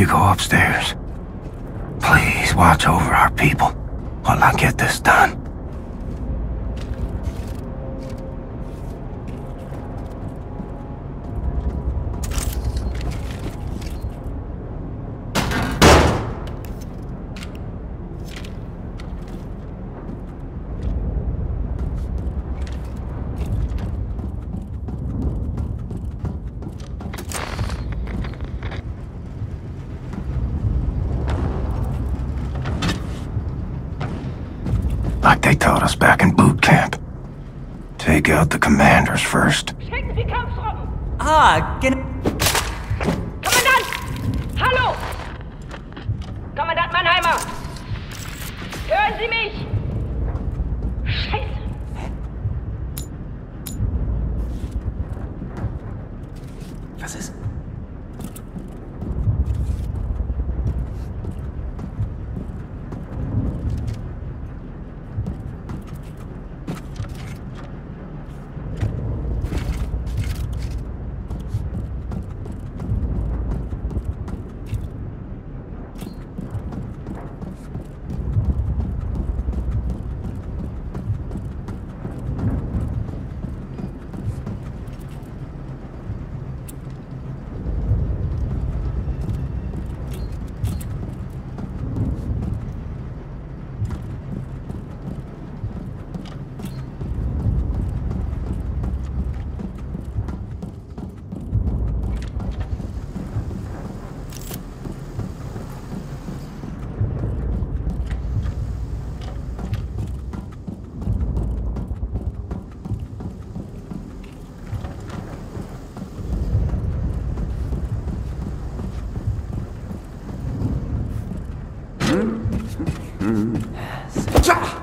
you go upstairs, please watch over our people while I get this done. Like they taught us back in boot camp. Take out the commanders first. Schicken Sie Kampftruppen! Ah, genau. That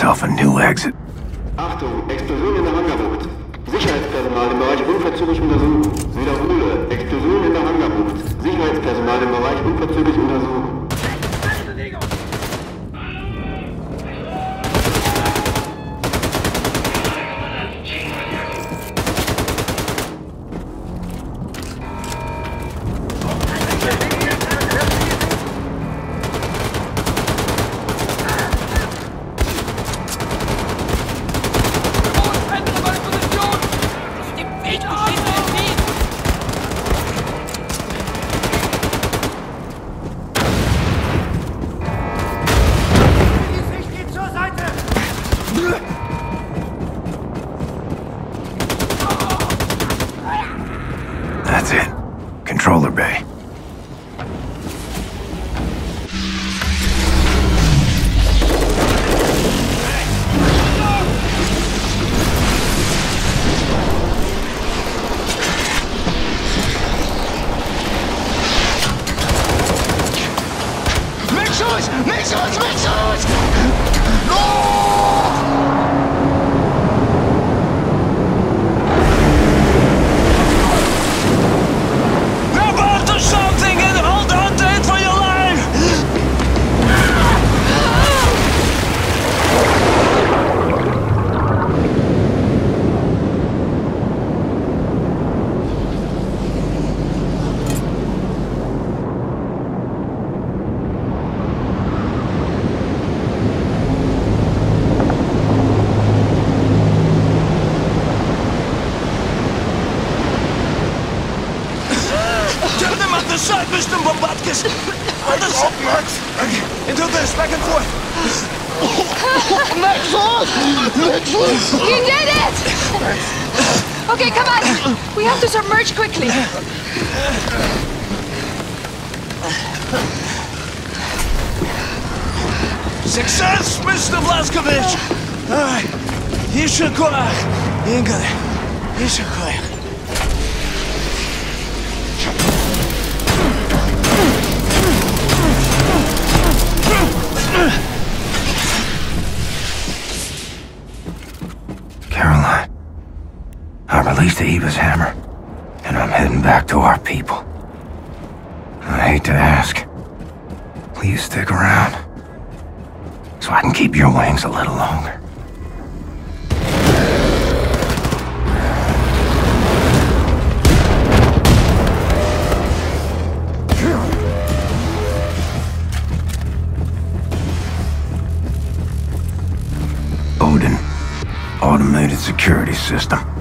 A new exit. Achtung, Explosion in der Hangarbucht. Sicherheitspersonal im Bereich unverzüglich untersuchen. Wiederhole, Explosion in der Hangarbucht. Sicherheitspersonal im Bereich unverzüglich untersuchen. You did it! Okay, come on. We have to submerge quickly. Success, Mr. Blazkowicz! Ay, еще кое. Игорь, еще кое. Ugh! Released Eva's hammer, and I'm heading back to our people. I hate to ask. Will you stick around? So I can keep your wings a little longer. Odin. Automated security system.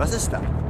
Was ist da? Yes,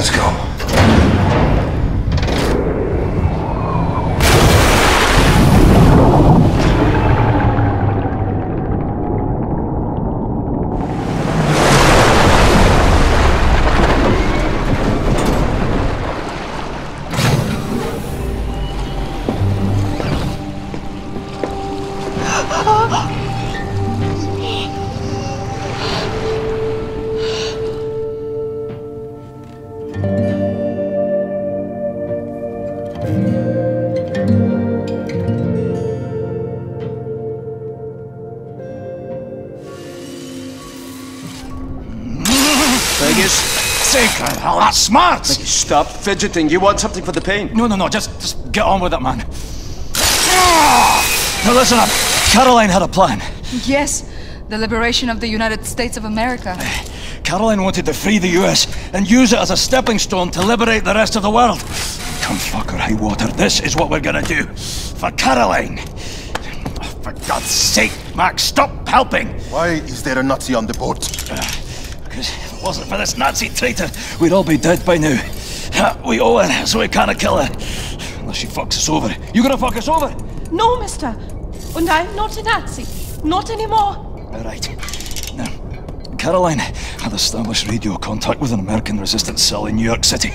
Let's go. Fergus, Sake, oh, that's smart! stop fidgeting. You want something for the pain. No, no, no, just, just get on with it, man. Ah! Now listen up. Caroline had a plan. Yes, the liberation of the United States of America. Caroline wanted to free the US and use it as a stepping stone to liberate the rest of the world. Come fuck or high water, this is what we're gonna do. For Caroline. Oh, for God's sake, Max, stop helping! Why is there a Nazi on the boat? Uh, Because if it wasn't for this Nazi traitor, we'd all be dead by now. We owe her, so we can't kill her. Unless she fucks us over. You gonna fuck us over? No, mister. And I'm not a Nazi. Not anymore. All right. Now, Caroline had established radio contact with an American resistance cell in New York City.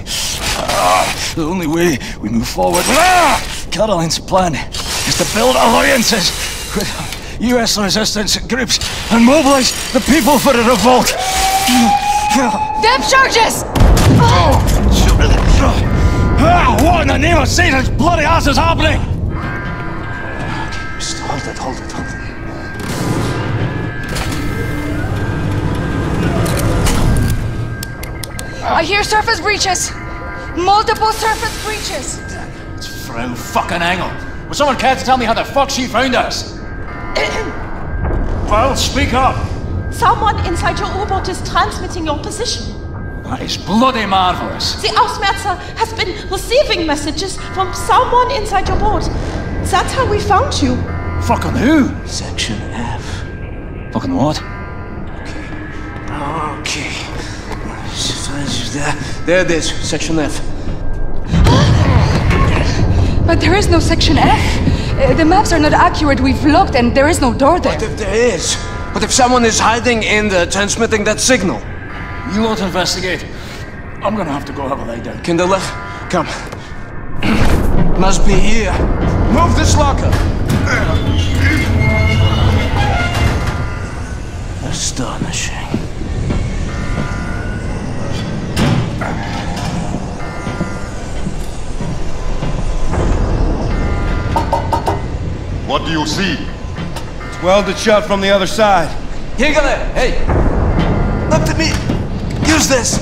Ah, the only way we move forward. Ah, Caroline's plan is to build alliances with U.S. resistance groups and mobilize the people for a revolt. Depth charges! Ah, what in the name of Satan's bloody ass is happening? Just hold it, hold it, hold it. I hear surface breaches. Multiple surface breaches. It's Frau fucking Engel. Will someone care to tell me how the fuck she found us? Well, speak up. Someone inside your U-boat is transmitting your position. That is bloody marvellous. The Ausmerzer has been receiving messages from someone inside your boat. That's how we found you. Fucking who? Section F. Fucking what? Okay. There, there it is. Section F. But there is no section F. Uh, the maps are not accurate. We've looked and there is no door there. What if there is? What if someone is hiding in there transmitting that signal? You want to investigate? I'm gonna have to go have a lie down. Kindle, come. Must be here. Move this locker. Astonishing. What do you see? It's welded shut from the other side. Hegele, hey! Look at me! Use this!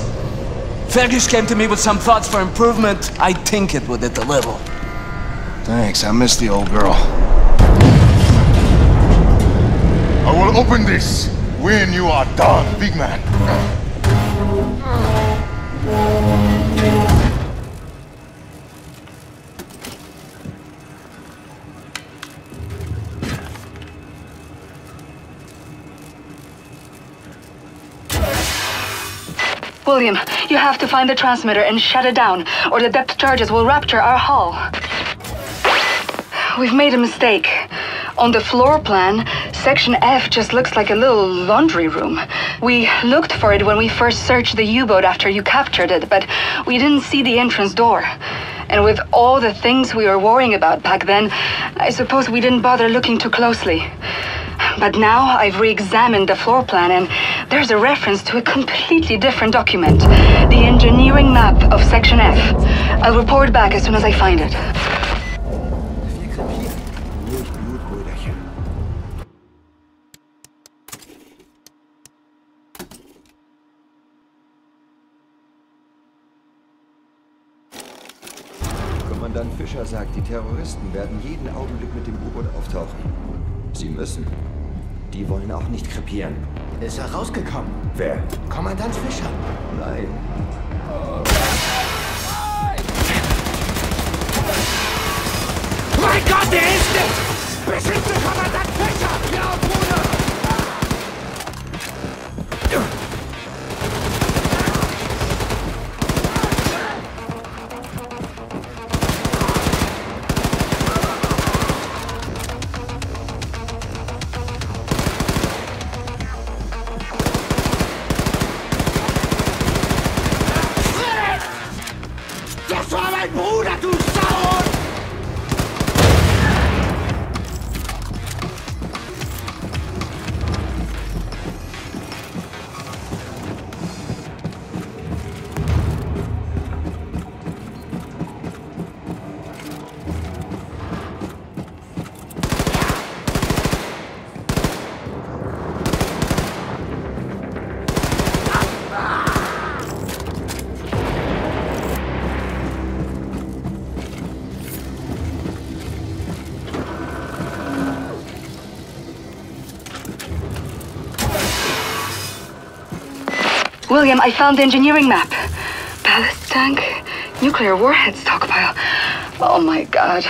Fergus came to me with some thoughts for improvement. I tinkered with it a little. Thanks, I missed the old girl. I will open this when you are done, big man. William, you have to find the transmitter and shut it down, or the depth charges will rupture our hull. We've made a mistake. On the floor plan, Section F just looks like a little laundry room. We looked for it when we first searched the U-boat after you captured it, but we didn't see the entrance door. And with all the things we were worrying about back then, I suppose we didn't bother looking too closely. But now I've re-examined the floor plan and there's a reference to a completely different document. The engineering map of Section F. I'll report back as soon as I find it. Terroristen werden jeden Augenblick mit dem U-Boot auftauchen. Sie müssen. Die wollen auch nicht krepieren. Ist er rausgekommen? Wer? Kommandant Fischer. Nein. Mein Gott, der ist es! Beschütze Kommandant Fischer! William, I found the engineering map. Ballast tank, nuclear warhead stockpile. Oh my god.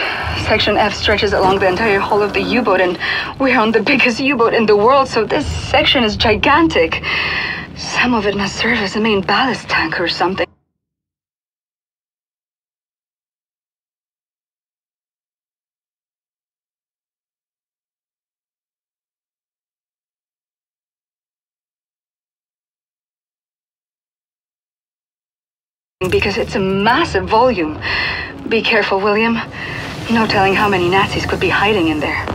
Section F stretches along the entire hull of the U-boat and we're on the biggest U-boat in the world, so this section is gigantic. Some of it must serve as a main ballast tank or something. Because it's a massive volume. Be careful, William. No telling how many Nazis could be hiding in there.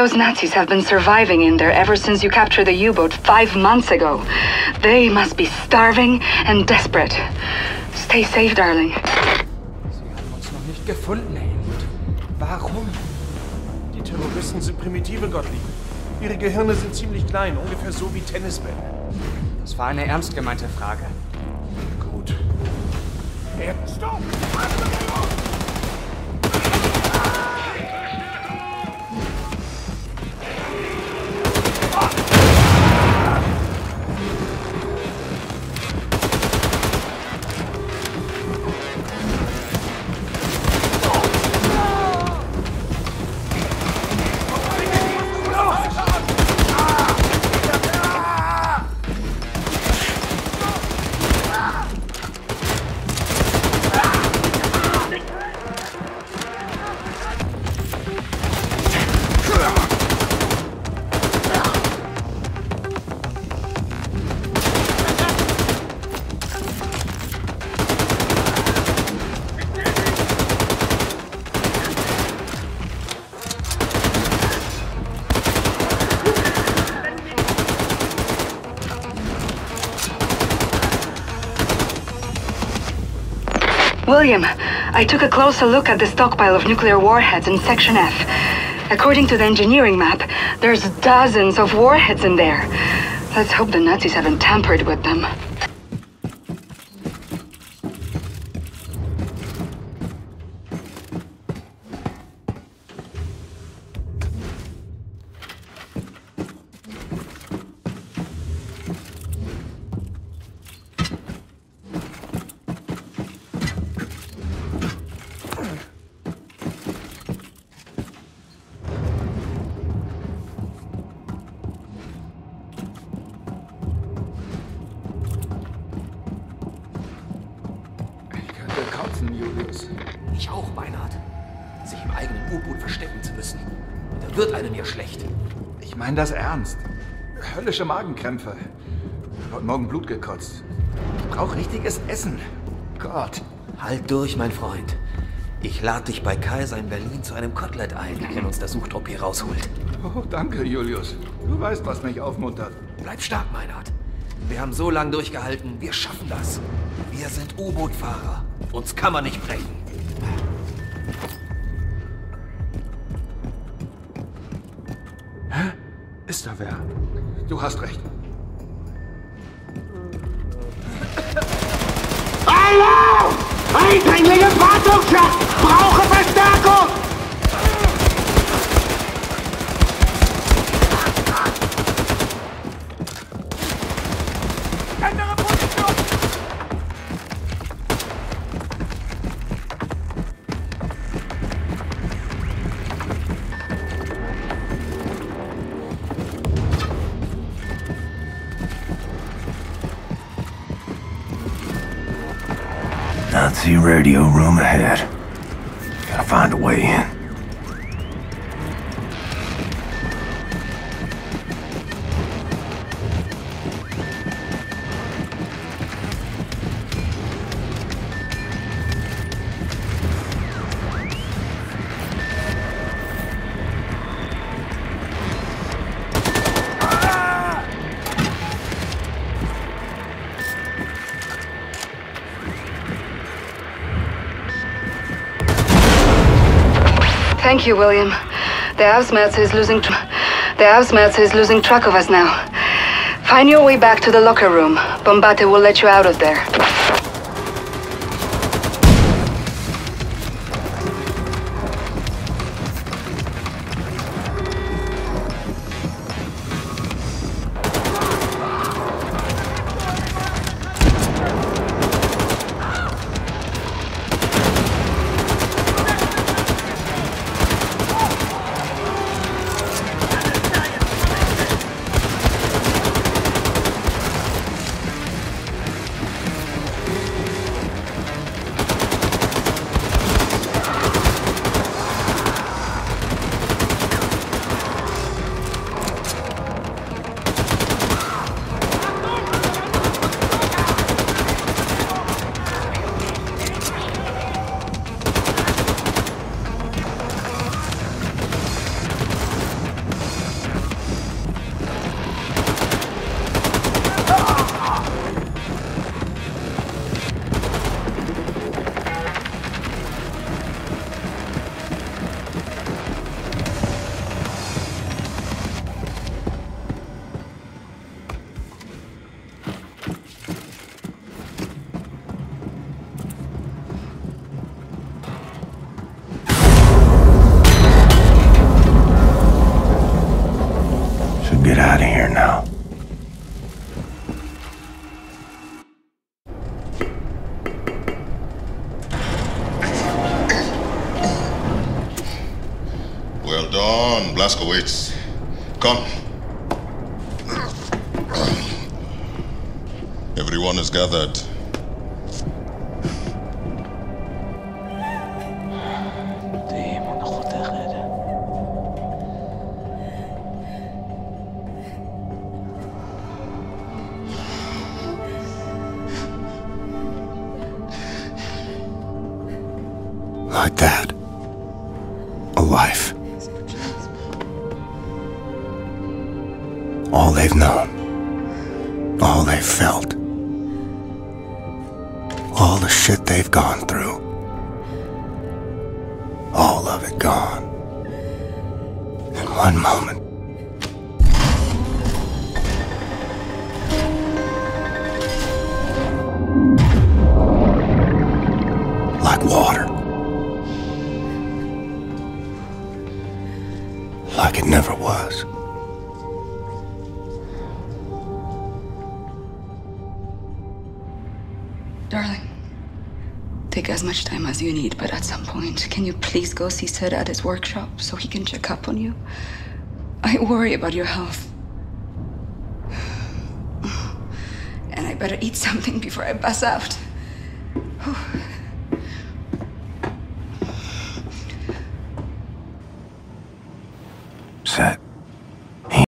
Those Nazis have been surviving in there ever since you captured the U-boat five months ago. They must be starving and desperate. Stay safe, darling. uns noch nicht gefunden, Helmut. Warum? Die Terroristen sind primitive Gottliebe. Ihre Gehirne sind ziemlich klein, ungefähr so wie Tennisbälle. Das war eine ernst gemeinte Frage. Gut. Stopp! William, I took a closer look at the stockpile of nuclear warheads in Section F. According to the engineering map, there's dozens of warheads in there. Let's hope the Nazis haven't tampered with them. Das ernst. Höllische Magenkrämpfe. Heute Morgen Blut gekotzt. Ich brauche richtiges Essen. Gott. Halt durch, mein Freund. Ich lade dich bei Kaiser in Berlin zu einem Kotelett ein, wenn uns der Suchtrupp hier rausholt. Oh, danke, Julius. Du weißt, was mich aufmuntert. Bleib stark, Meinhard. Wir haben so lange durchgehalten. Wir schaffen das. Wir sind U-Boot-Fahrer. Uns kann man nicht brechen. Meisterwerk. Du hast recht. Hallo! Halt Eindringliche Wartungsschaft! Brauche radio room ahead. Gotta find a way in. Thank you, William. The Ausmerzer is losing tr- the Ausmerzer is losing track of us now. Find your way back to the locker room. Bombate will let you out of there. Gathered. All the shit they've gone through. All of it gone. In one moment. Like water. Like it never was. As much time as you need, but at some point, can you please go see Set at his workshop so he can check up on you? I worry about your health. And I better eat something before I pass out.